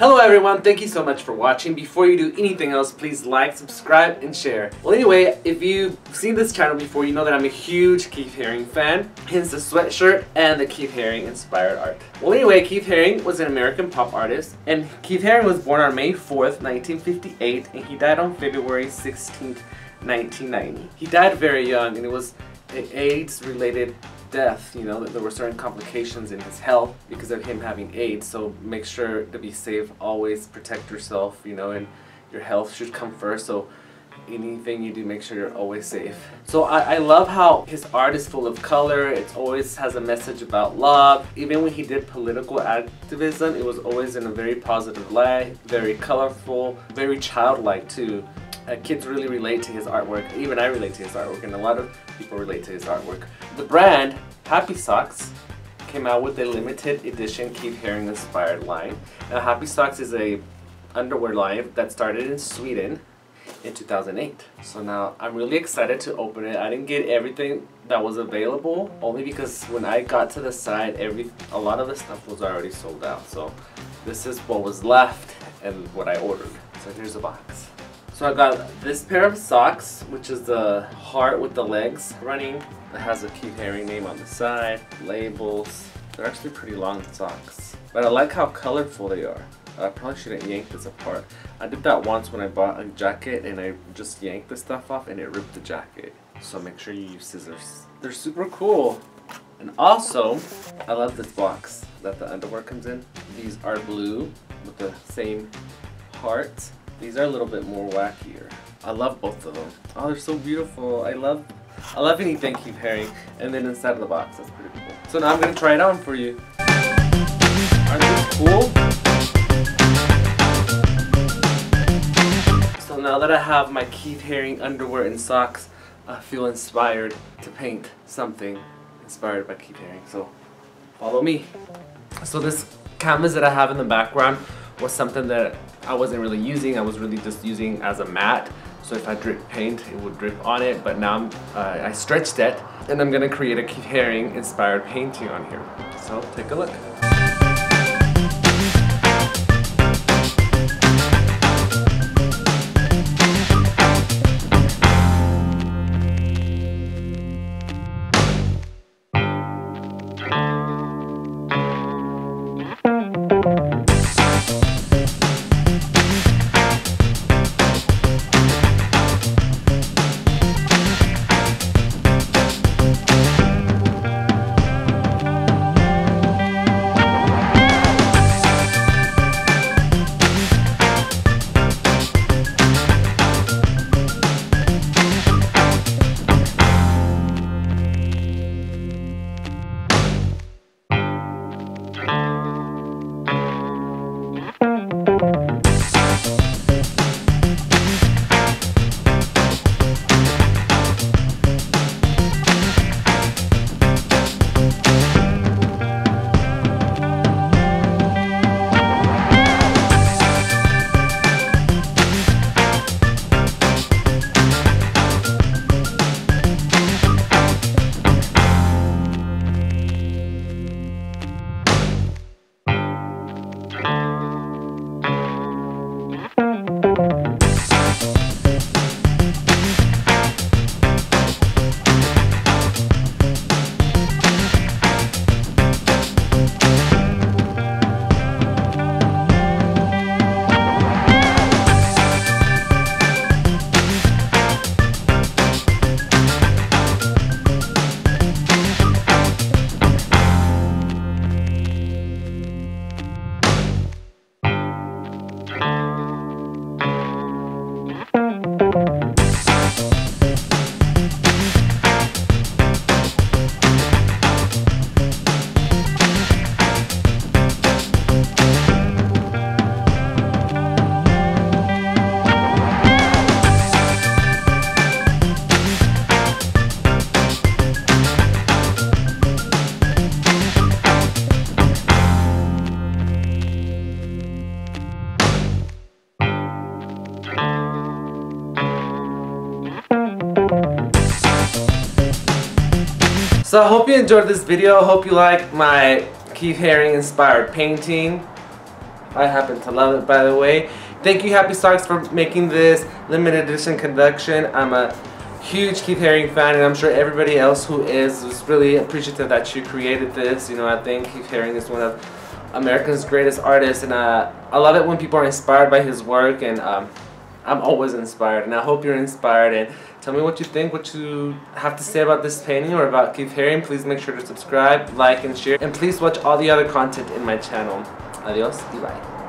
Hello everyone, thank you so much for watching. Before you do anything else, please like, subscribe, and share. Well anyway, if you've seen this channel before, you know that I'm a huge Keith Haring fan, hence the sweatshirt and the Keith Haring inspired art. Well anyway, Keith Haring was an American pop artist, and Keith Haring was born on May 4th, 1958, and he died on February 16th, 1990. He died very young, and it was an AIDS-related death, you know, there were certain complications in his health because of him having AIDS. So make sure to be safe, always protect yourself, you know, and your health should come first. So anything you do, make sure you're always safe. So I, I love how his art is full of color. It always has a message about love. Even when he did political activism, it was always in a very positive light, very colorful, very childlike too. Uh, kids really relate to his artwork. Even I relate to his artwork, and a lot of people relate to his artwork. The brand, Happy Socks, came out with a limited edition Keith Haring inspired line. Now Happy Socks is a underwear line that started in Sweden in 2008. So now I'm really excited to open it. I didn't get everything that was available only because when I got to the site, every a lot of the stuff was already sold out. So this is what was left and what I ordered. So here's the box. So I got this pair of socks, which is the heart with the legs running. It has a cute Haring name on the side, labels. They're actually pretty long socks. But I like how colorful they are. I probably shouldn't yank this apart. I did that once when I bought a jacket and I just yanked the stuff off and it ripped the jacket. So make sure you use scissors. They're super cool. And also, I love this box that the underwear comes in. These are blue with the same heart these are a little bit more wackier. I love both of them. Oh, they're so beautiful. I love I love anything Keith Haring. And then inside of the box, that's pretty cool. So now I'm gonna try it on for you. Aren't these cool? So now that I have my Keith Haring underwear and socks, I feel inspired to paint something inspired by Keith Haring. So follow me. So this canvas that I have in the background was something that I wasn't really using. I was really just using as a mat. So if I drip paint, it would drip on it. But now uh, I stretched it and I'm gonna create a Haring inspired painting on here. So take a look. So I hope you enjoyed this video. I hope you like my Keith Haring inspired painting. I happen to love it, by the way. Thank you, Happy Socks, for making this limited edition collection. I'm a huge Keith Haring fan, and I'm sure everybody else who is is really appreciative that you created this. You know, I think Keith Haring is one of America's greatest artists, and uh, I love it when people are inspired by his work, and um, I'm always inspired, and I hope you're inspired. And tell me what you think, what you have to say about this painting or about Keith Haring. Please make sure to subscribe, like, and share, and please watch all the other content in my channel. Adios y bye.